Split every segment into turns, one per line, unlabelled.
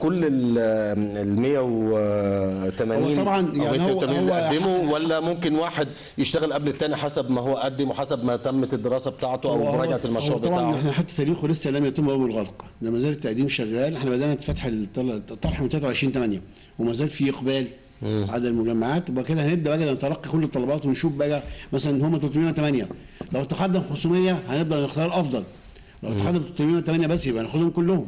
كل ال 180
هو طبعاً يعني هو-
180 اللي
هو-
قدموا ولا ممكن واحد يشتغل قبل الثاني حسب ما هو قدم وحسب ما تمت الدراسة بتاعته أو
مراجعة
المشروع
طبعا
بتاعه؟
إحنا حتى تاريخه لسه لم يتم باب الغلق ده ما زال التقديم شغال. إحنا بدأنا فتح الطرح من 23 8 وما زال في إقبال عدد المجمعات. وبقى كده هنبدأ بقى نتلقي كل الطلبات ونشوف بقى مثلا هم 308 لو تقدم 500 هنبدأ نختار الافضل لو تقدم 308 بس يبقى ناخدهم كلهم.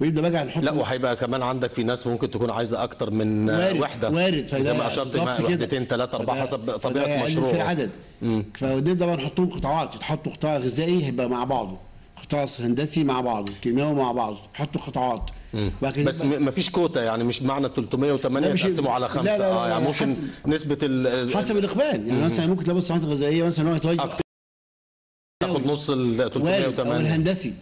ويبدأ بقى نحط
لا وهيبقى كمان عندك في ناس ممكن تكون عايزة أكتر من
وارد
وحده
وارد.
زي ما اشرت. وحدتين ثلاثة
أربعة
حسب
طبيعة
المشروع
في العدد. فنبدا بقى نحطهم قطاعات. يتحطوا قطاع غذائي هيبقى مع بعضه. قطاع هندسي مع بعضه. كيميائي مع بعضه. حطوا قطاعات.
بس ما فيش كوتا يعني مش معنى 308
لا، مش-
يتقسموا على
لا،
خمسة.
لا، لا،
آه يعني
لا،
ممكن
حسب-
نسبة ال
حسب الإقبال. يعني مثلا ممكن تلاقي الصناعات الغذائيه مثلا هو
تاخد نص ال
وارد أو
308
الهندسي.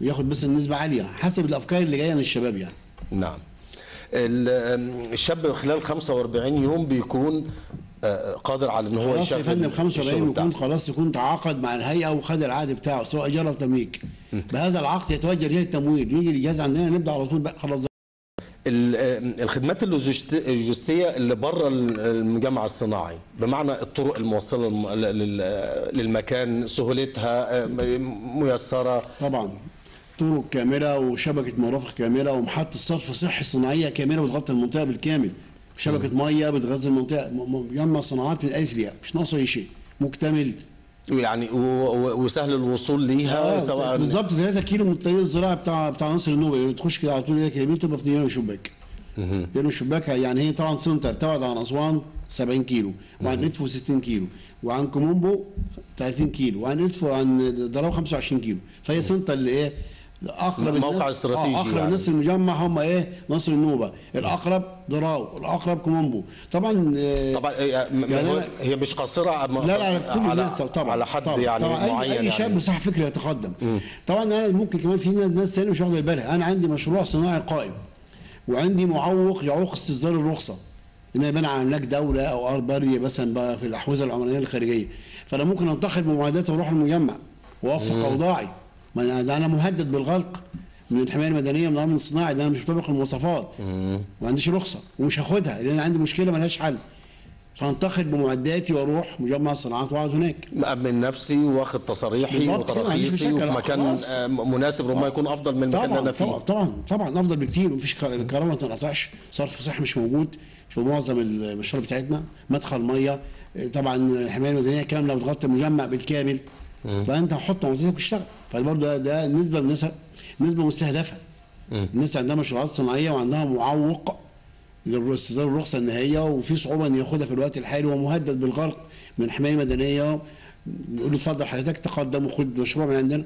ياخد بس النسبة عالية حسب الأفكار اللي جاية من الشباب يعني.
نعم. ال- الشاب خلال 45 يوم بيكون آه، قادر على إن هو
خلاص يا فندم 75
الشغل
يكون
بتاعه.
خلاص يكون تعاقد مع الهيئة وخد العقد بتاعه سواء إيجار أو تمليك بهذا العقد يتوجه جهه التمويل يجي الجهاز عندنا نبدأ على طول بقى خلاص
الخدمات اللوجست- اللوجستية اللي بره ال- المجمع الصناعي بمعنى الطرق الموصلة لل- للمكان سهولتها آه، ميسرة.
طبعا. طرق كاملة وشبكة مرافق كاملة ومحطة صرف صحي صناعية كاملة بتغطي المنطقة بالكامل. شبكة مية بتغذي المنطقة مجمع صناعات من الالف للياء مش ناقصة أي شيء. مكتمل
يعني وسهل الوصول ليها
آه
سواء
بالظبط 3 كيلو من الطريق الزراعي بتاع بتاع نصر النوبة. يعني تخش كده على طول 3 كيلو تبقى في ديان الشباك ديان الشباك يعني هي طبعا سنتر تبعد عن أسوان 70 كيلو وعن ادفو 60 كيلو وعن كومومبو 30 كيلو وعن ادفو عن دراو 25 كيلو. فهي center اللي إيه أقرب
موقع استراتيجي
آه أقرب
يعني.
الناس المجمع هم إيه؟ نصر النوبة. الأقرب دراو الأقرب كومومبو. طبعا آه،
طبعا هي م-
يعني
هي مش قاصرة على
لا لا على كل الناس طبعا
على حد
طبعا.
يعني
طبعا أي-
معين
أي شاب
يعني.
صاحب فكرة يتقدم. طبعا أنا ممكن كمان في ناس تاني مش واخدة بالها. أنا عندي مشروع صناعي قائم وعندي معوق يعوق استصدار الرخصة. ان يبان على املاك دولة أو أرض بريه مثلا بقى في الأحوزة العمرانية الخارجية. فأنا ممكن انتقل بمعادات وأروح المجمع وأوفق أوضاعي. ما أنا ده أنا مهدد بالغلق. من الحماية المدنية من الأمن الصناعي ده أنا مش مطابق المواصفات ما عنديش رخصة ومش هاخدها لأن عندي مشكلة ملهاش حل. فانتقل بمعداتي وأروح مجمع الصناعات وأقعد هناك.
مأمن نفسي وآخد تصاريحي وتراخيصي وفي مكان. آه، مناسب ربما يكون أفضل من المكان اللي أنا فيه.
طبعا طبعا طبعا أفضل بكتير. مفيش الكهرباء ما تنقطعش صرف صحي مش موجود في معظم المشروع بتاعتنا. مدخل مية طبعا الحماية المدنية كاملة بتغطي المجمع بالكامل. فانت هتحط معدتك وتشتغل فبرضه ده, ده نسبة من نسب نسبة مستهدفة. الناس عندها مشروعات صناعية وعندها معوق لاستصدار الرخصة النهائية وفي صعوبة إن ياخدها في الوقت الحالي ومهدد بالغرق من الحمايه المدنيه نقول له اتفضل حضرتك تقدم وخد مشروع من عندنا.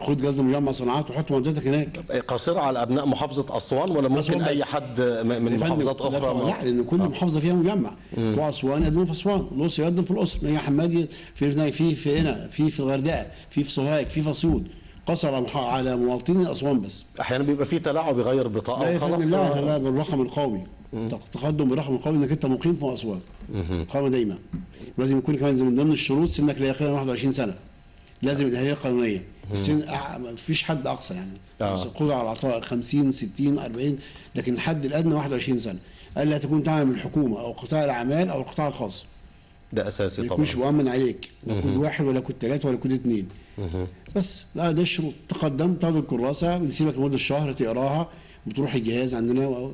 خد جهاز مجمع صناعات وحط معدتك هناك.
قاصرة على أبناء محافظة أسوان ولا ممكن
أي.
حد من محافظات
أخرى؟ لا لأن كل محافظة فيها مجمع. وأسوان يقدم في أسوان الأقصر يقدم في الأقصر نجا حمادي في في في هنا في في الغردقة في في سوهاج في في اسيوط قصر على مواطني أسوان بس.
أحيانا بيبقى في تلاعب يغير
بطاقة
وخلاص.
لا
آه.
لا بالرقم القومي. تقدم بالرقم القومي إنك أنت مقيم في أسوان. قامه دايما. لازم يكون كمان من ضمن الشروط سنك لا يقل عن 21 سنة. لازم الاهليه القانونية. أع- ما فيش حد أقصى يعني.
آه.
بس قدره على العطاء 50 60 40 لكن الحد الادنى 21 سنة. الا تكون تعمل بالحكومة أو قطاع الأعمال أو القطاع الخاص.
ده أساسي
ما
طبعا.
يكونش مؤمن عليك. لا كل واحد ولا كنت ثلاثة ولا كنت اثنين بس لا ده الشروط تقدم تاخد الكراسة بنسيبك لمدة شهر تقراها بتروح الجهاز عندنا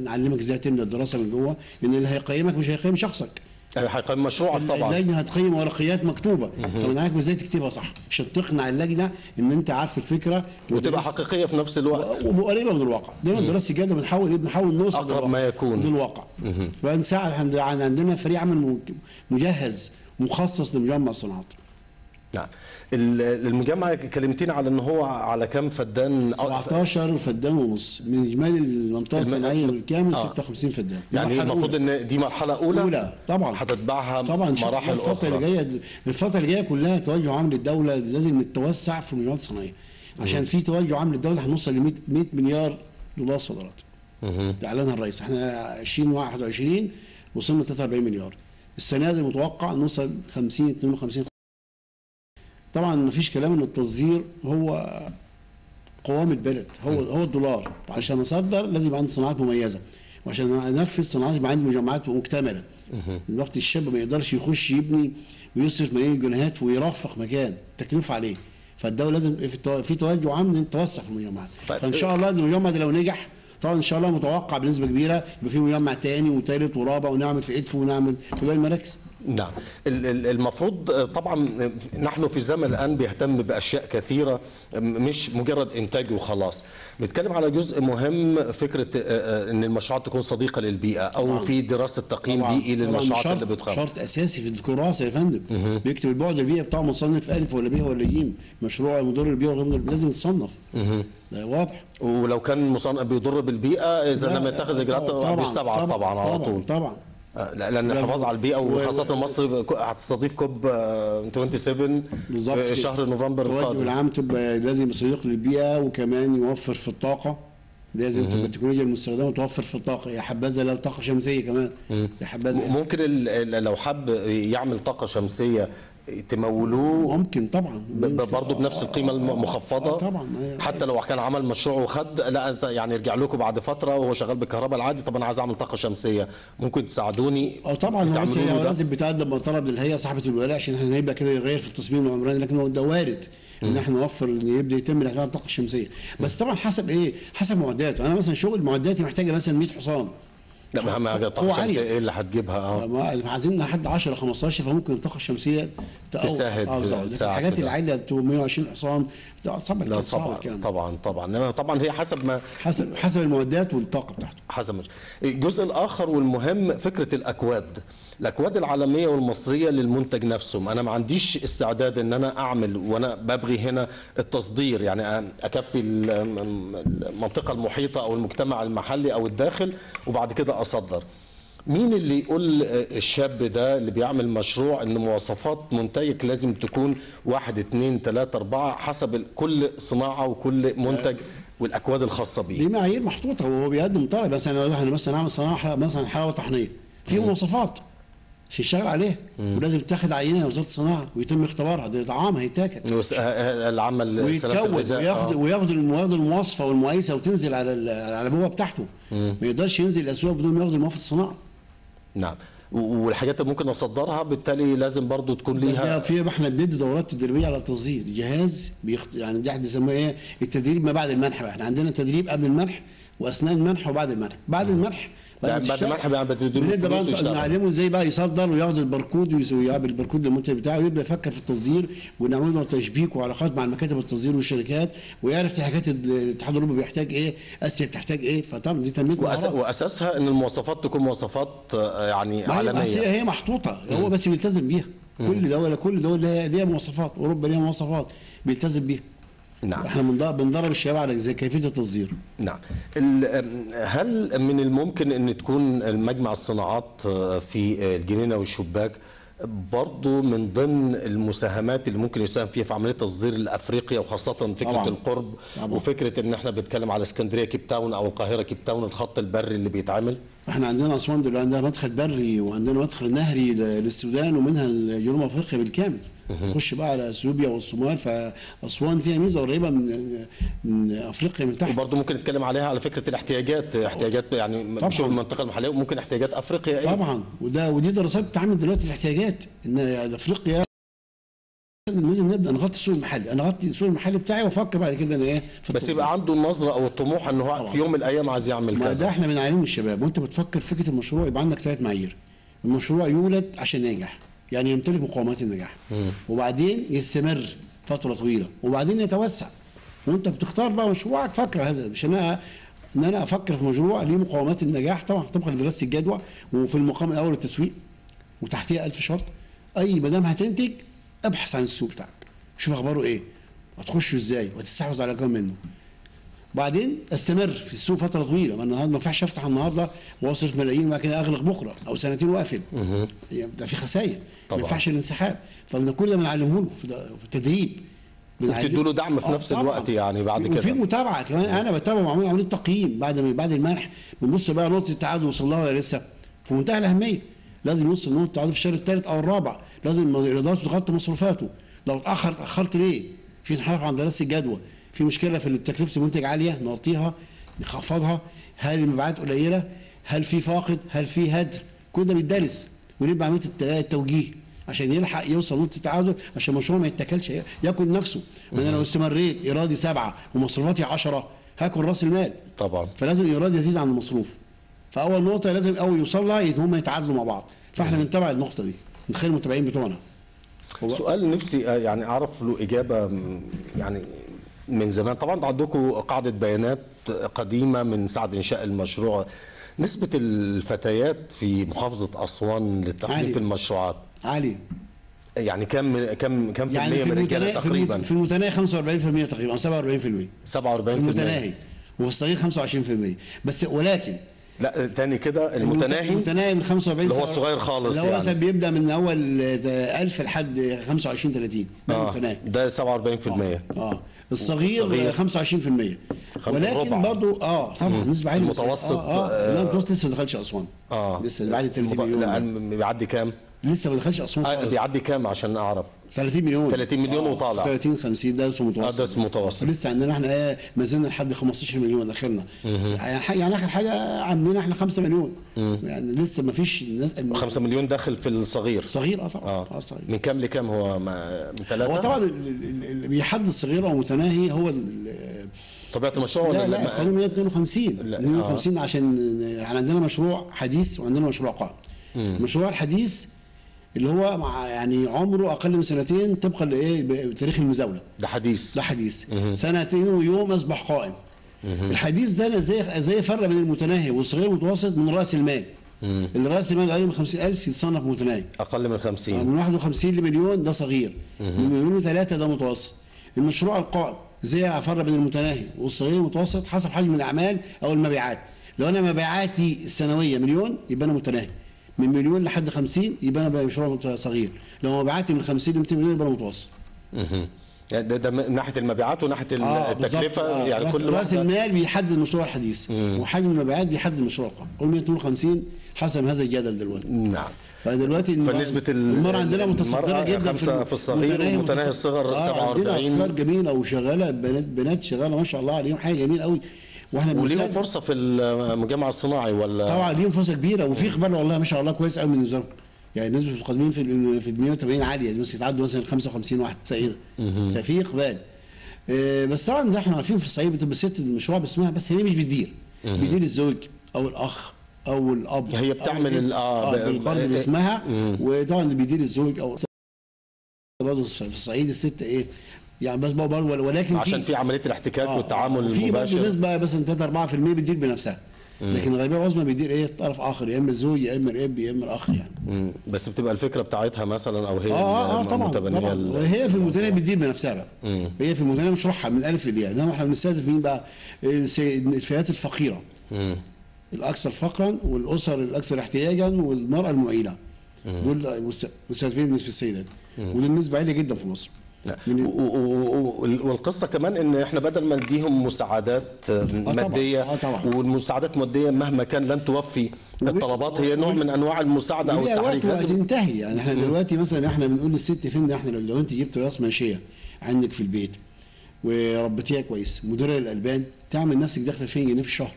نعلمك إزاي تملى الدراسة من جوه لأن اللي هيقيمك مش هيقيم شخصك.
هيقيم مشروعك طبعا.
اللجنة هتقيم ورقيات مكتوبة. فمن عليك إزاي تكتبها صح عشان تقنع اللجنة إن أنت عارف الفكرة
وتبقى حقيقية في نفس الوقت.
وقريبة من الواقع. دايما دراسة الجدوى بنحاول إيه بنحاول نوصل للواقع.
ما يكون.
للواقع. فنساعد عند- عندنا فريق عمل مجهز مخصص لمجمع الصناعات.
نعم. المجمع كلمتين على إن هو على كام فدان؟
17 فدان ونص. من إجمالي المنطقة
الم-
الصناعية بالكامل
آه.
56 فدان.
يعني المفروض. إن دي مرحلة أولى؟
أولى. طبعا.
هتتبعها
طبعا.
مراحل
الفترة اللي جاية الفترة اللي جاية كلها توجه عام للدولة لازم نتوسع في المجالات الصناعيه عشان في توجه عام للدولة هنوصل ل 100 100 مليار دولار صادرات. ده اعلنها الرئيس. إحنا 2021 وصلنا 43 مليار. السنة دي متوقع نوصل 50 52 طبعا ما فيش كلام إن التصدير هو قوام البلد هو هو الدولار. عشان أصدر لازم يبقى عندي صناعات مميزة. وعشان أنفذ صناعات يبقى عندي مجمعات مكتملة. الوقت الشاب ما يقدرش يخش يبني ويصرف ملايين الجنيهات ويرفق مكان تكلفة عليه. فالدولة لازم في تو- في توجه عام إن توسع في المجمعات
طيب.
فإن شاء الله المجمع ده لو نجح طبعا إن شاء الله متوقع بنسبة كبيرة يبقى في مجمع تاني وثالث ورابع ونعمل في ادفو ونعمل في باقي المراكز.
نعم. ال- ال- المفروض آه، طبعا آه، نحن في زمن الآن بيهتم بأشياء كثيرة آه، مش مجرد إنتاج وخلاص. بنتكلم على جزء مهم فكرة آه، آه، إن المشروعات تكون صديقة للبيئة أو
طبعاً.
في دراسة تقييم
طبعاً-
بيئي
طبعاً
للمشروعات اللي بتقام
شرط أساسي في الكراسه يا فندم. بيكتب البعد البيئي بتاع مصنف ألف ولا ب ولا ج مشروع مضر البيئة وغير مضر لازم يتصنف. ده واضح.
ولو كان مصنع بيضر بالبيئة
إذا
لم يتخذ إجراءات
طبعاً-
بيستبعد طبعا على
طبعاً-
طول.
طبعا.
آه، لا- لأن
لا،
الحفاظ على البيئة
و-
وخاصة مصر هتستضيف كوب آه، 27
بالظبط
في. شهر نوفمبر القادم.
العام تبقى لازم صديق للبيئة وكمان يوفر في الطاقة. لازم تبقى التكنولوجيا المستخدمة توفر في الطاقة. يا حبذا لو طاقة شمسية كمان. يا حبذا.
ممكن لو حب يعمل طاقة شمسية تمولوه.
ممكن طبعا.
برضه بنفس القيمة المخفضه
آه، طبعا أيوة.
حتى لو كان عمل مشروع وخد لا يعني يرجع لكم بعد فترة وهو شغال بالكهرباء العادي طب أنا عايز أعمل طاقة شمسية. ممكن تساعدوني
آه طبعا هو بس
ده؟
لازم بيتقدم طلب للهيئه صاحبة الولاء عشان إحنا هيبقى كده يغير في التصميم العمراني لكن هو ده وارد إن إحنا نوفر إن يبدأ يتم الاعتماد على الطاقه الشمسيه بس طبعا حسب إيه؟ حسب معداته أنا مثلا شغل معداتي محتاجة مثلا 100 حصان.
لا حاجة
هو
الطاقه. الشمسيه إيه اللي هتجيبها آه
ما عايزين لحد 10 15 فممكن الطاقه الشمسيه.
تساعد- تساعد
الحاجات. العالية بتبقى 120 حصان ده صعب
لا طبعا. طبعا طبعا إنما طبعا هي حسب ما
حسب حسب المعدات والطاقة بتاعته
حسب الجزء الآخر والمهم فكرة الأكواد الأكواد العالمية والمصرية للمنتج نفسه. أنا ما عنديش استعداد إن أنا أعمل وأنا ببغي هنا التصدير يعني أكفي ال- المنطقة المحيطة أو المجتمع المحلي أو الداخل وبعد كده أصدر. مين اللي يقول الشاب ده اللي بيعمل مشروع إن مواصفات منتجك لازم تكون واحد اتنين تلاتة أربعة حسب كل صناعة وكل منتج والأكواد الخاصة بيه؟
دي معايير محطوطة وهو بيقدم طلب. مثلا لو إحنا مثلا نعمل صناعة حلا- مثلا حلاوة طحينيه في مواصفات. يشتغل عليها ولازم تاخد عينه وزارة الصناعة ويتم اختبارها. ده طعام هيتاكل
وس- آه، العمل
ويتكون وياخد
آه.
وياخد المواد المواصفة والمقايسه وتنزل على على الابوه بتاعته. ما يقدرش ينزل الاسواق بدون ما ياخد الموافقه الصناعة.
نعم. والحاجات اللي ممكن اصدرها بالتالي لازم برضو تكون ليها
في إحنا بندي دورات تدريبية على التصدير. جهاز بيخت... يعني دي إحنا بنسموها إيه؟ التدريب ما بعد المنح بقى. إحنا عندنا تدريب قبل المنح وأثناء المنح وبعد المنح. بعد المنح
يعني
ما
بعد
تشتغل،
المنح بقى بتدوا له
بنبدا
فلوس
بقى. نعلمه إزاي بقى يصدر وياخد الباركود ويعمل الباركود للمنتج بتاعه ويبدأ يفكر في التصدير ونعمل له تشبيك وعلاقات مع مكاتب التصدير والشركات ويعرف احتياجات الاتحاد الأوروبي بيحتاج إيه آسيا بتحتاج إيه فطبعا دي تنميه
وأس... وأساسها إن المواصفات تكون مواصفات آه، يعني
ما هي- بس هي
عالميه
هي محطوطة هو بس بيلتزم بيها. كل دولة كل دولة ليها مواصفات أوروبا ليها مواصفات بيلتزم بيها.
نعم
إحنا بندرب الشباب على زي كيفية التصدير
نعم هل من الممكن إن تكون مجمع الصناعات آه، في الجنينة والشباك برضو من ضمن المساهمات اللي ممكن يساهم فيها في عملية تصدير لافريقيا وخاصة فكرة
طبعاً.
القرب
طبعاً.
وفكرة إن إحنا بنتكلم على اسكندرية كيب تاون أو القاهرة كيب تاون الخط البري اللي بيتعمل
إحنا عندنا أسوان دلوقتي عندنا مدخل بري وعندنا مدخل نهري للسودان ومنها جنوب أفريقيا بالكامل. نخش بقى على إثيوبيا والصومال فأسوان فيها ميزة قريبة من من أفريقيا من تحت.
وبرضه ممكن نتكلم عليها على فكرة الاحتياجات احتياجات يعني مش
طبعاً.
المنطقة المحلية وممكن احتياجات أفريقيا إيه
طبعا. وده ودي دراسات بتعمل دلوقتي الاحتياجات إن أفريقيا لازم نبدأ نغطي السوق المحلي أنا اغطي السوق المحلي بتاعي وأفكر بعد كده أنا إيه في
بس. يبقى عنده النظرة أو الطموح إن هو. في يوم من الأيام عايز يعمل
ما ده
كذا
إحنا بنعلمه الشباب وأنت بتفكر في فكرة المشروع يبقى عندك ثلاث معايير. المشروع يولد عشان ينجح يعني يمتلك مقومات النجاح. وبعدين يستمر فترة طويلة وبعدين يتوسع. وأنت بتختار بقى مشروعك فكر هذا مش أنا إن أنا أفكر في مشروع ليه مقومات النجاح. طبعا طبقا لدراسه الجدوى وفي المقام الأول التسويق وتحتيها ألف شرط. أي ما دام هتنتج ابحث عن السوق بتاعك. شوف اخباره إيه. هتخشه إزاي وتستحوذ على كم منه. بعدين استمر في السوق فترة طويلة. ما النهارده ما ينفعش افتح النهارده واصرف ملايين وبعد كده اغلق بكرة أو سنتين واقفل. ده في خسائر. ما. ينفعش الانسحاب. فمن كل ده بنعلمه له في, التدريب.
وبتدوا له دعم في
آه،
نفس. الوقت يعني بعد
وفي
كده.
متابعة كمان. أنا بتابع وعامل عمليه تقييم بعد ما بعد المنح. بنبص بقى نقطة التعادل وصل لها ولا لسه. في منتهى الأهمية. لازم يوصل نقطة التعادل في الشهر الثالث أو الرابع. لازم ايراداته تغطي مصروفاته. لو اتأخر اتأخرت ليه؟ في انحراف عن دراسه الجدوى. في مشكلة في تكلفه المنتج عالية نغطيها نخفضها. هل المبيعات قليلة؟ هل في فاقد؟ هل في هدر؟ كل ده بيدرس ونبقى عمليه الت- التوجيه عشان يلحق يوصل نقطة التعادل عشان المشروع ما يتكلش ياكل نفسه. ما أنا لو استمريت ايرادي سبعة ومصروفاتي 10 هاكل راس المال.
طبعا.
فلازم الايراد يزيد عن المصروف. فأول نقطة لازم أول يوصل لها إن هم يتعادلوا مع بعض. فإحنا بنتابع النقطة دي. نخلي المتابعين بتوعنا.
سؤال نفسي آه، يعني أعرف له إجابة يعني من زمان. طبعا عندكم قاعدة بيانات قديمة من ساعة إنشاء المشروع. نسبة الفتيات في محافظة أسوان للتقديم. في المشروعات؟
عالي
يعني كم كم كم في
يعني
المية
في
من
الرجالة في
تقريبا؟
في المتناهي 45% تقريبا أو 47%
47%
المتناهي وفي الصغير 25% بس ولكن
لا تاني كده المتناهي
المتناهي من 45
اللي هو الصغير خالص
اللي هو
يعني.
مثلا بيبدأ من أول آه، 1000 لحد 25 30 ده
آه
المتناهي.
ده 47%
آه الصغير
والصغير؟
25%
خم-
ولكن
ربع.
برضه آه طبعا نسبة عالية.
المتوسط،
آه,
آه،
آه. لا المتوسط لسه ما دخلش أسوان.
آه.
لسه بعد 30
مب-
مليون.
لا. بيعدي كام؟
لسه ما دخلش أسوان
آه بيعدي كام عشان أعرف؟
30 مليون.
30 مليون وطالع.
30 50 ده اسمه متوسط
ده اسمه متوسط.
لسه عندنا إحنا إيه ما زلنا لحد 15 مليون اخرنا. يعني يعني آخر حاجة عندنا إحنا 5 مليون. يعني لسه ما فيش الناس-
5 مليون داخل في الصغير.
صغير آه طبعا.
آه.
آه صغير.
من كام لكام هو؟ ما من ثلاثة؟
هو طبعا ال- ال- اللي بيحدد صغير أو متناهي هو
طبيعة المشروع
لا لا القانون 152
لا،
152 عشان عندنا مشروع حديث وعندنا مشروع قائم. المشروع الحديث اللي هو مع يعني عمره أقل من سنتين طبقا لإيه؟ بتاريخ المزاولة.
ده حديث.
ده حديث. سنتين ويوم أصبح قائم. الحديث ده زي زي فرق بين المتناهي والصغير والمتوسط من رأس المال. اللي رأس المال أقل من 50000 يتصنف متناهي.
أقل من 50
من 51 لمليون ده صغير. من مليون وثلاثة ده متوسط. المشروع القائم. زي فرق بين المتناهي والصغير والمتوسط حسب حجم الأعمال أو المبيعات. لو أنا مبيعاتي السنوية مليون يبقى أنا متناهي. من مليون لحد 50 يبقى أنا بقى مشروع صغير. لو مبيعاتي من 50 ل 200 مليون يبقى أنا متوسط.
يعني ده, ده من ناحية المبيعات وناحية ال-
بالظبط.
التكلفة
آه.
يعني كل
راس المال بيحدد المشروع الحديث. وحجم المبيعات بيحدد المشروع قول 152 حسب هذا الجدل دلوقتي.
نعم.
فدلوقتي
فنسبة ال-
المرأة عندنا
المرأة
جدا
خمسة في الصغير ومتناهي الصغر
آه،
47.
عندنا أفكار جميلة وشغالة بنات بنات شغالة ما شاء الله عليهم حاجة جميلة قوي. وإحنا
وليهم فرصة في المجمع الصناعي ولا
طبعا ليهم فرصة كبيرة وفي اقبال والله ما شاء الله كويس قوي من الوزاره يعني نسبه المقدمين في في ال 180 عالية مثلا يتعدوا مثلا 55 واحد سيده ففي إقبال. آه، بس طبعا زي إحنا عارفين في الصعيد بتبقى ست المشروع باسمها بس هي مش بتدير. بيدير الزوج أو الأخ أو الأب
هي بتعمل آه،
آه
ب-
بالقرض
ب-
باسمها. وطبعا اللي بيدير الزوج أو برضه في الصعيد الست إيه؟ يعني بس ولكن
عشان في عملية الاحتكاك
آه،
والتعامل
في برضه
المباشر.
نسبه مثلا 3 4% بتدير بنفسها. لكن الغالبيه العظمى بيدير إيه؟ طرف آخر يا إما الزوج يا إما الأب يا إما الأخ يعني.
مم. بس بتبقى الفكرة بتاعتها مثلا أو هي
آه آه, آه طبعا طبعا. وهي في المتناهي بتدير بنفسها بقى.
مم.
هي في المتناهي مشروعها من الالف للياء. إنما إحنا بنستهدف مين بقى؟ الفئات الفقيرة.
مم.
الأكثر فقرا والأسر الأكثر احتياجا والمرأة المعيله دول مست- مستهدفين بالنسبة للسيدات ودي النسبة عالية جدا في مصر.
والقصة كمان إن إحنا بدل ما نديهم مساعدات
طبعاً.
مادية
آه طبعاً.
والمساعدات الماديه مهما كان لن توفي الطلبات هي نوع من أنواع المساعدة
أو
التحريك لازم
وهتنتهي يعني إحنا دلوقتي مثلا إحنا بنقول للست فين إحنا لو, أنت جبت راس ماشية عندك في البيت وربيتيها كويس مديره الألبان تعمل نفسك داخل 2000 جنيه في الشهر.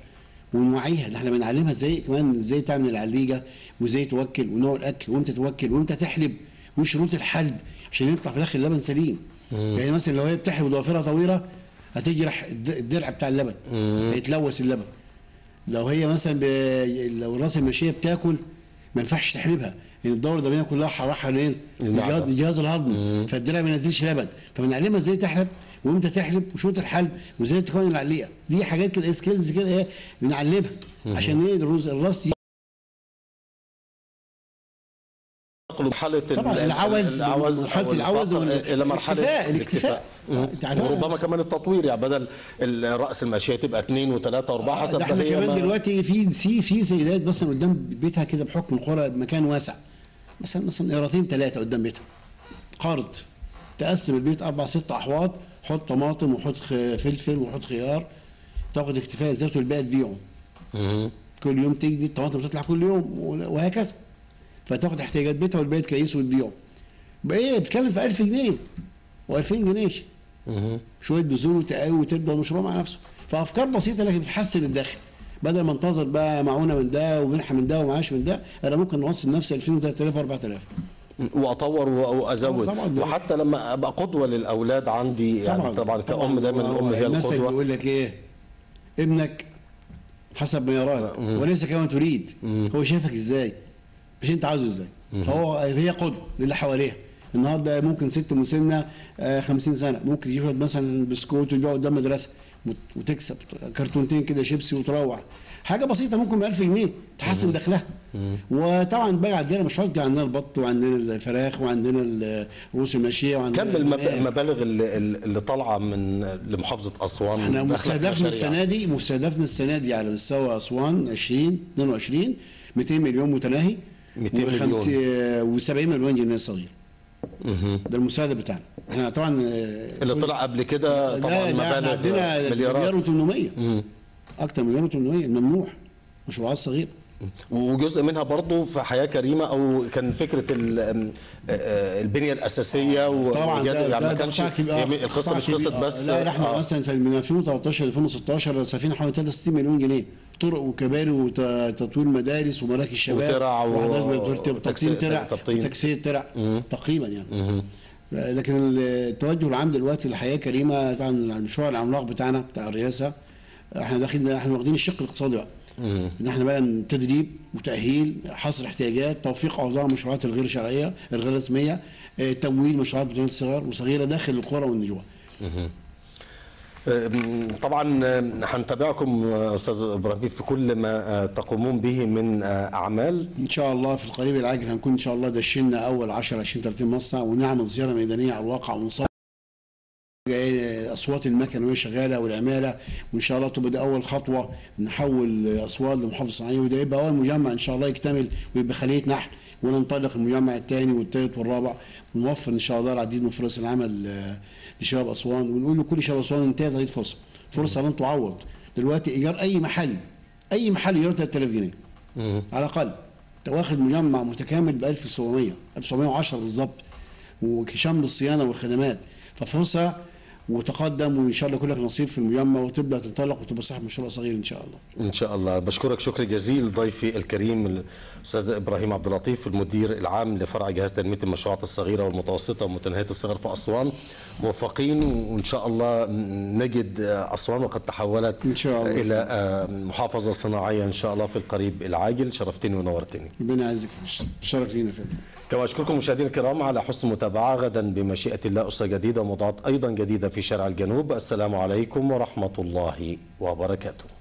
ونوعيها. ده إحنا بنعلمها إزاي كمان إزاي تعمل العليجه وإزاي توكل ونوع الأكل وإمتى توكل وإمتى تحلب. وشروط الحلب عشان يطلع في الآخر اللبن سليم. يعني مثلا لو هي بتحلب وضوافرها طويلة هتجرح الد- الدرع بتاع اللبن. هيتلوث اللبن. لو هي مثلا ب... لو الرأس الماشيه بتاكل ما ينفعش تحلبها. لأن الدورة الدموية كلها رايحه لين. الجهاز الهضمي فالدرع ما ينزلش لبن. فبنعلمها إزاي تحلب؟ وإمتى تحلب؟ وشروط الحلب؟ وإزاي تكون العليقه دي حاجات كده سكيلز كده إيه بنعلمها. عشان إيه؟ الرز الراس
مرحله
طبعا
ال-
العوز
العوز
مرحله العوز
إلى مرحلة
الاكتفاء الاكتفاء. عارف-
وربما كمان التطوير يعني بدل الرأس الماشيه تبقى اثنين وثلاثه واربعة حسب
ده
إحنا
كمان
ما-
دلوقتي في في في سيدات مثلا قدام بيتها كده بحكم القرى مكان واسع. مثلا مثلا قيراطين ثلاثة قدام بيتها. قارض. تقسم البيت أربع ست أحواض. حط طماطم وحط فلفل وحط خيار. تاخد اكتفاء الذات والباقي تبيعه. كل يوم تجدي الطماطم تطلع كل يوم وهكذا. فتاخد احتياجات بيتها والباقي تكيسه وتبيعه. بقى إيه بتتكلم في 1000 جنيه. و2000 جنيه. شوية بذور وتقاوي وتبدا المشروع مع نفسه. فأفكار بسيطة لكن بتحسن الدخل. بدل ما انتظر بقى معونة من ده ومنحة من ده ومعاش من ده أنا ممكن اوصل نفسي 2000 و3000 و4000
وأطور وأزود.
طبعاً
وحتى لما أبقى قدوة للأولاد عندي يعني طبعا كأم دايما الام هي القدوة.
بيقول لك إيه ابنك حسب ما يراك. وليس كما تريد. هو شايفك إزاي؟ مش انت عاوزه إزاي؟ فهو هي قدوة للي حواليها. النهارده ممكن ست مسنة آه، 50 سنة. ممكن تجيب مثلا بسكوت وتبيعه قدام مدرسة وت- وتكسب كرتونتين كده شيبسي وتروح. حاجة بسيطة ممكن ب 1000 جنيه تحسن دخلها. وطبعا بقى عندنا مشروعات عندنا البط وعندنا الفراخ وعندنا الرؤوس الماشيه وعندنا
كم. المبالغ اللي, طالعة من
لمحافظة
أسوان؟ إحنا
مستهدفنا؟ السنة دي مستهدفنا السنة دي على مستوى أسوان 20 22 200 مليون متناهي.
200 مليون.
و70 مليون. جنيه صغير. ده المساعدة بتاعنا. إحنا طبعا آه،
اللي طلع قبل كده طبعا مبالغ
عندنا مليار
مليارات
و800
مم.
أكتر من مليار و800 ممنوع مشروعات صغيره
وجزء منها برضه في حياة كريمة أو كان فكرة آم، آه، البنية الأساسية
طبعا ده
يعني
ده
ما كانش
آه، القصة
مش. قصة
آه،
بس.
لا إحنا
آه.
مثلا من 2013 ل 2016 صافين حوالي 63 مليون جنيه. طرق وكباري وتطوير مدارس ومراكز شباب
وترع و-
وحدائق
وتكسير-
تبطين ترع. وتكسير ترع تقريبا يعني. لكن التوجه العام دلوقتي لحياه كريمة طبعا المشروع العملاق بتاعنا بتاع الرئاسة إحنا داخلين إحنا واخدين الشق الاقتصادي بقى. إن إحنا بقى تدريب وتأهيل حصر احتياجات توفيق اوضاع المشروعات الغير شرعية الغير رسمية آه، تمويل مشروعات متناهيه الصغر وصغيرة داخل القرى والنجوى
آم، طبعا هنتابعكم آه، أستاذ إبراهيم في كل ما آه، تقومون به من آه، أعمال.
إن شاء الله في القريب العاجل هنكون إن شاء الله دشنا أول 10 20 30 مصنع ونعمل زيارة ميدانية على الواقع ونصور. أصوات المكن وهي شغالة والعماله وإن شاء الله تبقى أول خطوة نحول أصوات لمحافظة صناعية وده يبقى أول مجمع إن شاء الله يكتمل ويبقى خلية نحل وننطلق المجمع الثاني والثالث والرابع ونوفر إن شاء الله العديد من فرص العمل آه، لشباب أسوان ونقول لكل شباب أسوان انتهت هذه الفرصة. فرصة لن تعوض. دلوقتي إيجار أي محل أي محل ايجاره 3000 جنيه. على الأقل. أنت واخد مجمع متكامل ب 1700 1710 بالظبط وشامل الصيانة والخدمات. ففرصة وتقدم وإن شاء الله يكون لك نصيب في المجمع وتبدأ تنطلق وتبقى صاحب مشروع صغير إن شاء الله.
إن شاء الله. بشكرك. شكر جزيل ضيفي الكريم الأستاذ إبراهيم عبد اللطيف المدير العام لفرع جهاز تنمية المشروعات الصغيرة والمتوسطة ومتناهيه الصغر في أسوان. موفقين وإن شاء الله نجد أسوان وقد تحولت
إن شاء الله.
إلى آه، محافظة صناعية إن شاء الله في القريب العاجل. شرفتني ونورتني.
ربنا يعزك. شرف لينا فندم
كما أشكركم مشاهدينا الكرام على حسن المتابعه غدا بمشيئة الله اسره جديدة وموضوعات أيضا جديدة في شارع الجنوب. السلام عليكم ورحمة الله وبركاته.